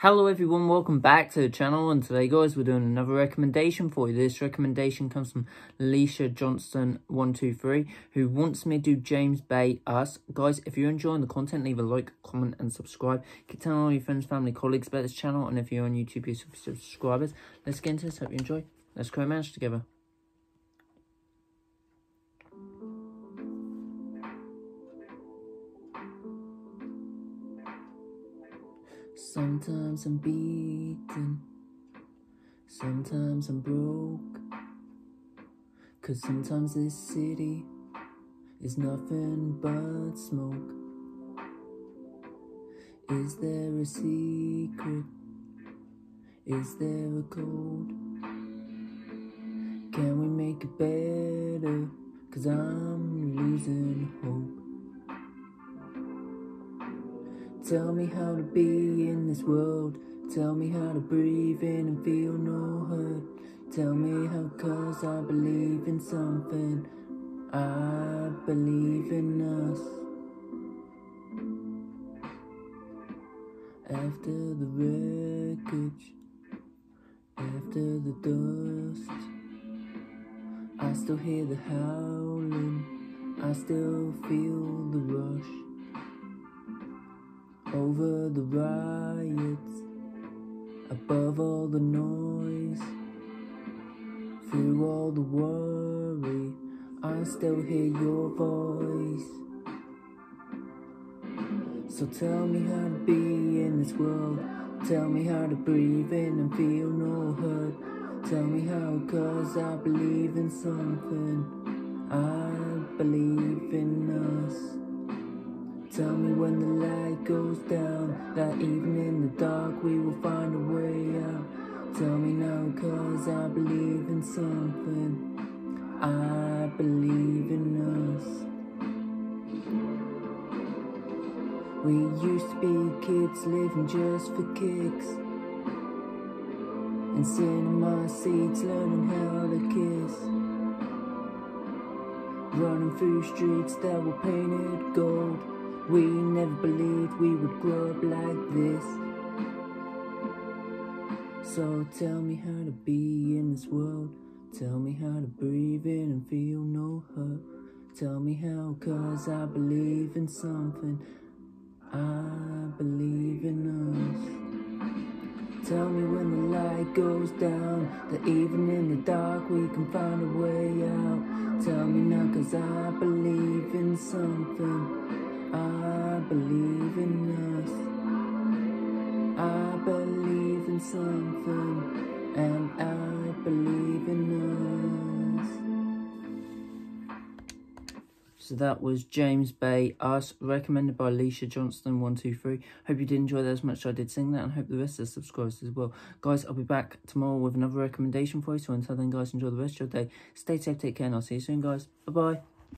Hello everyone, welcome back to the channel and today guys we're doing another recommendation for you. This recommendation comes from Leisha Johnston123 who wants me to do James Bay Us. Guys, if you're enjoying the content, leave a like, comment and subscribe. Keep telling all your friends, family, colleagues about this channel and if you're on YouTube, you're subscribers. Let's get into this, hope you enjoy. Let's create a match together. Sometimes I'm beaten, sometimes I'm broke. Cause sometimes this city is nothing but smoke. Is there a secret? Is there a code? Can we make it better? Cause I'm losing hope. Tell me how to be in this world. Tell me how to breathe in and feel no hurt. Tell me how, cause I believe in something. I believe in us. After the wreckage, after the dust, I still hear the howling. I still feel the rush over the riots, above all the noise, through all the worry, I still hear your voice. So tell me how to be in this world, tell me how to breathe in and feel no hurt. Tell me how, cause I believe in something, I believe in us. Tell me when the light goes down. That even in the dark we will find a way out. Tell me now cause I believe in something. I believe in us. We used to be kids living just for kicks. And my seats learning how to kiss. Running through streets that were painted gold we never believed we would grow up like this. So tell me how to be in this world. Tell me how to breathe in and feel no hurt. Tell me how, cause I believe in something. I believe in us. Tell me when the light goes down, that even in the dark we can find a way out. Tell me now, cause I believe in something. I believe in us. I believe in something, and I believe in us. So that was James Bay, Us, recommended by Leisha Johnston123. Hope you did enjoy that as much as I did sing that, and hope the rest of the subscribers as well. Guys, I'll be back tomorrow with another recommendation for you. So until then, guys, enjoy the rest of your day. Stay safe, take care, and I'll see you soon, guys. Bye-bye.